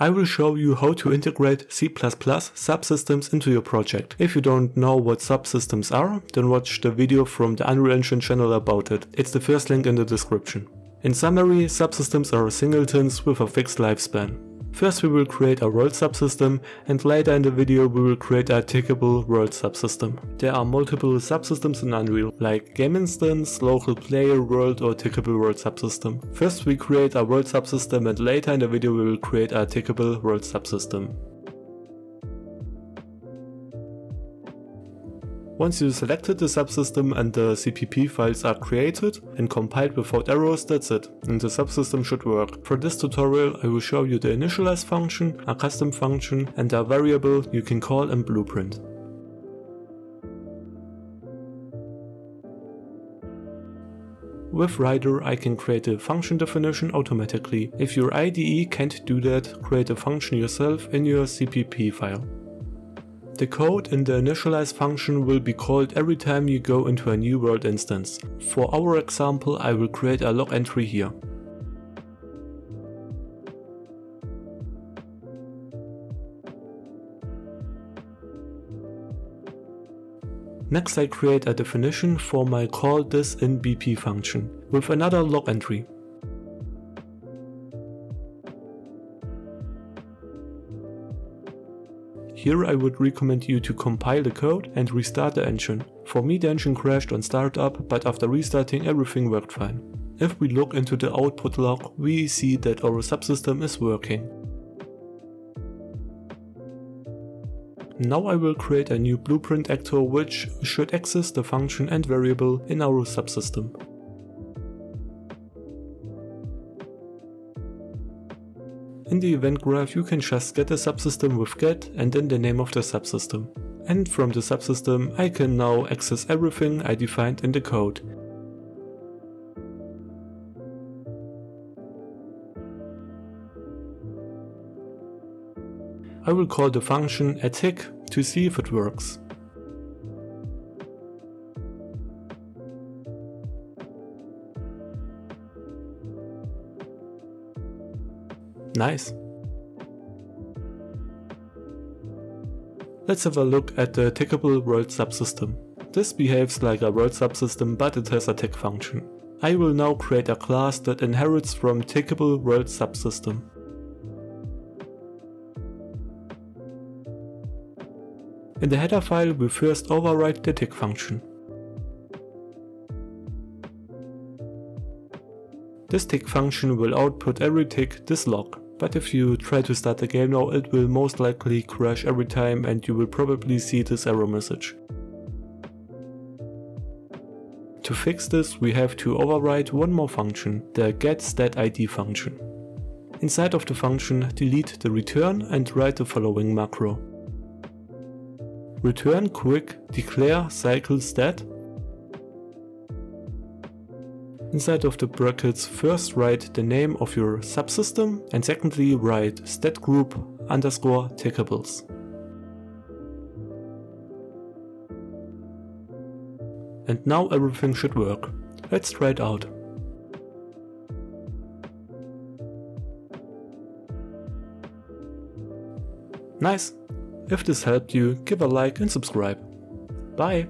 I will show you how to integrate C++ subsystems into your project. If you don't know what subsystems are, then watch the video from the Unreal Engine channel about it. It's the first link in the description. In summary, subsystems are singletons with a fixed lifespan. First we will create a world subsystem and later in the video we will create a tickable world subsystem. There are multiple subsystems in Unreal, like game instance, local player world or tickable world subsystem. First we create a world subsystem and later in the video we will create a tickable world subsystem. Once you selected the subsystem and the CPP files are created and compiled without errors, that's it, and the subsystem should work. For this tutorial I will show you the initialize function, a custom function and a variable you can call in Blueprint. With Rider I can create a function definition automatically. If your IDE can't do that, create a function yourself in your CPP file. The code in the initialize function will be called every time you go into a new world instance. For our example I will create a log entry here. Next I create a definition for my call this in BP function with another log entry. Here I would recommend you to compile the code and restart the engine. For me the engine crashed on startup, but after restarting everything worked fine. If we look into the output log, we see that our subsystem is working. Now I will create a new blueprint actor which should access the function and variable in our subsystem. In the event graph you can just get a subsystem with get and then the name of the subsystem. And from the subsystem I can now access everything I defined in the code. I will call the function a tick to see if it works. Nice. Let's have a look at the tickable world subsystem. This behaves like a world subsystem but it has a tick function. I will now create a class that inherits from tickable world subsystem. In the header file we first override the tick function. This tick function will output every tick this log. But if you try to start the game now, it will most likely crash every time and you will probably see this error message. To fix this, we have to override one more function, the getStatID function. Inside of the function, delete the return and write the following macro. Return quick declare cycle stat Inside of the brackets first write the name of your subsystem and secondly write statgroup underscore tickables. And now everything should work. Let's try it out. Nice! If this helped you, give a like and subscribe. Bye!